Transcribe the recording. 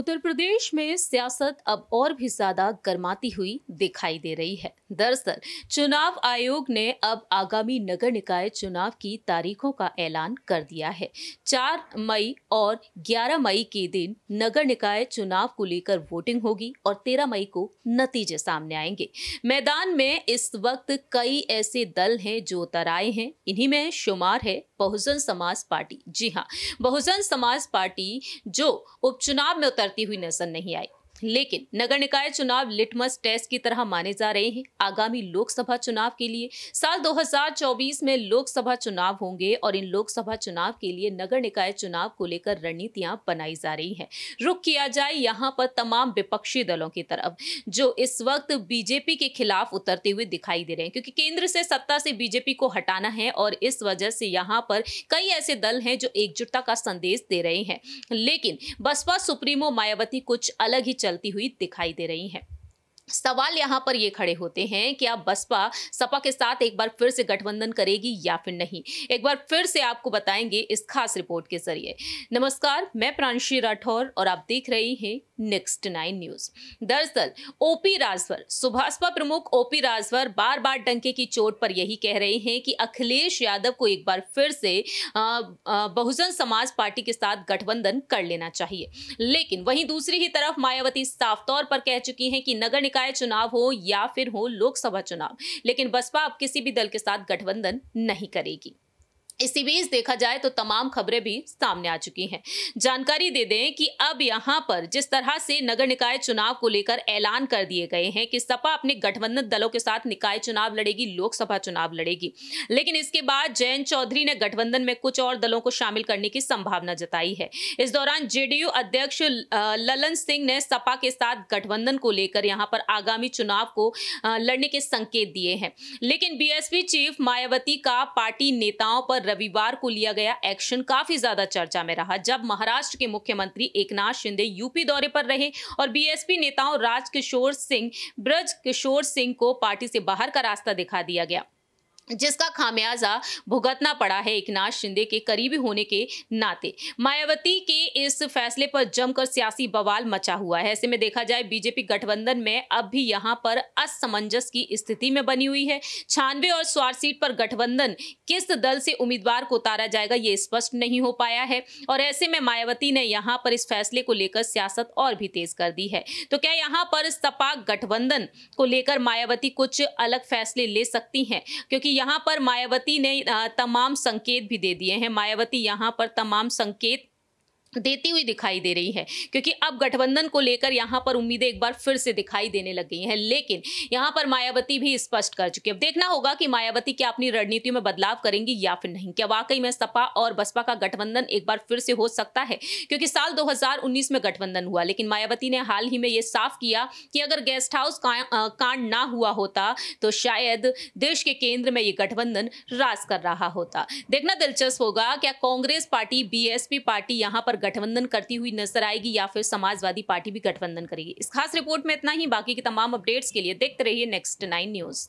उत्तर प्रदेश में सियासत अब और भी ज़्यादा गर्माती हुई दिखाई दे रही है। दरअसल, चुनाव आयोग ने अब आगामी नगर निकाय चुनाव की तारीखों का ऐलान कर दिया है। 4 मई और 11 मई के दिन नगर निकाय चुनाव को लेकर वोटिंग होगी और 13 मई को नतीजे सामने आएँगे। मैदान में इस वक्त कई ऐसे दल हैं जो उतर आए हैं। इन्हीं में शुमार है बहुजन समाज पार्टी। जी हाँ बहुजन समाज पार्टी जो उपचुनाव में उतरती हुई नज़र नहीं आई। लेकिन नगर निकाय चुनाव लिटमस टेस्ट की तरह माने जा रहे हैं। आगामी लोकसभा चुनाव के लिए साल 2024 में लोकसभा चुनाव होंगे और इन लोकसभा चुनाव के लिए नगर निकाय चुनाव को लेकर रणनीतियाँ बनाई जा रही हैं। रुख किया जाए यहाँ पर तमाम विपक्षी दलों की तरफ़, जो इस वक्त बीजेपी के खिलाफ उतरते हुए दिखाई दे रहे हैं, क्योंकि केंद्र से सत्ता से बीजेपी को हटाना है और इस वजह से यहाँ पर कई ऐसे दल हैं जो एकजुटता का संदेश दे रहे हैं। लेकिन बसपा, सुप्रीमो, मायावती कुछ अलग ही चलती हुई दिखाई दे रही हैं। सवाल यहाँ पर ये खड़े होते हैं कि आप बसपा, सपा के साथ एक बार फिर से गठबंधन करेगी या फिर नहीं? एक बार फिर से आपको बताएँगे इस खास रिपोर्ट के ज़रिए। नमस्कार, मैं प्रांशी राठौर और आप देख रहे हैं नेक्स्ट नाइन न्यूज़। दरअसल, ओपी राजभर सुभाषपा प्रमुख ओपी राजभर बार बार डंके की चोट पर यही कह रहे हैं कि अखिलेश यादव को एक बार फिर से बहुजन समाज पार्टी के साथ गठबंधन कर लेना चाहिए। लेकिन वहीं दूसरी ही तरफ़ मायावती साफ़ तौर पर कह चुकी हैं कि नगर निकाय निकाय चुनाव हो या फिर हो लोकसभा चुनाव, लेकिन बसपा अब किसी भी दल के साथ गठबंधन नहीं करेगी। इसी बीच देखा जाए तो तमाम खबरें भी सामने आ चुकी हैं। जानकारी दे दें कि अब यहाँ पर जिस तरह से नगर निकाय चुनाव को लेकर ऐलान कर दिए गए हैं कि सपा अपने गठबंधन दलों के साथ निकाय चुनाव लड़ेगी, लोकसभा चुनाव लड़ेगी। लेकिन इसके बाद जयंत चौधरी ने गठबंधन में कुछ और दलों को शामिल करने की संभावना जताई है। इस दौरान जेडीयू अध्यक्ष ललन सिंह ने सपा के साथ गठबंधन को लेकर यहाँ पर आगामी चुनाव को लड़ने के संकेत दिए हैं। लेकिन बीएसपी चीफ मायावती का पार्टी नेताओं पर रविवार को लिया गया एक्शन काफ़ी ज़्यादा चर्चा में रहा। जब महाराष्ट्र के मुख्यमंत्री एकनाथ शिंदे यूपी दौरे पर रहे और बीएसपी नेताओं राज किशोर सिंह ब्रज किशोर सिंह को पार्टी से बाहर का रास्ता दिखा दिया गया। जिसका खामियाजा भुगतना पड़ा है एकनाथ शिंदे के करीबी होने के नाते। मायावती के इस फैसले पर जमकर सियासी बवाल मचा हुआ है। ऐसे में देखा जाए, बीजेपी गठबंधन में अब भी यहाँ पर असमंजस की स्थिति में बनी हुई है। छानवे और स्वार सीट पर गठबंधन किस दल से उम्मीदवार को उतारा जाएगा, ये स्पष्ट नहीं हो पाया है। और ऐसे में मायावती ने यहाँ पर इस फैसले को लेकर सियासत और भी तेज कर दी है। तो क्या यहाँ पर सपा गठबंधन को लेकर मायावती कुछ अलग फैसले ले सकती हैं? क्योंकि यहाँ पर मायावती ने तमाम संकेत भी दे दिए हैं। मायावती यहाँ पर तमाम संकेत देती हुई दिखाई दे रही है, क्योंकि अब गठबंधन को लेकर यहाँ पर उम्मीदें एक बार फिर से दिखाई देने लग गई हैं, लेकिन यहाँ पर मायावती भी स्पष्ट कर चुकी है। अब देखना होगा कि मायावती क्या अपनी रणनीतियों में बदलाव करेंगी या फिर नहीं। क्या वाकई में सपा और बसपा का गठबंधन एक बार फिर से हो सकता है? क्योंकि साल दो हज़ार उन्नीस में गठबंधन हुआ, लेकिन मायावती ने हाल ही में ये साफ़ किया कि अगर गेस्ट हाउस कांड ना हुआ होता तो शायद देश के केंद्र में ये गठबंधन राज कर रहा होता। देखना दिलचस्प होगा, क्या कांग्रेस पार्टी बीएसपी पार्टी यहाँ पर गठबंधन करती हुई नज़र आएगी या फिर समाजवादी पार्टी भी गठबंधन करेगी। इस खास रिपोर्ट में इतना ही। बाकी के तमाम अपडेट्स के लिए देखते रहिए नेक्स्ट नाइन न्यूज़।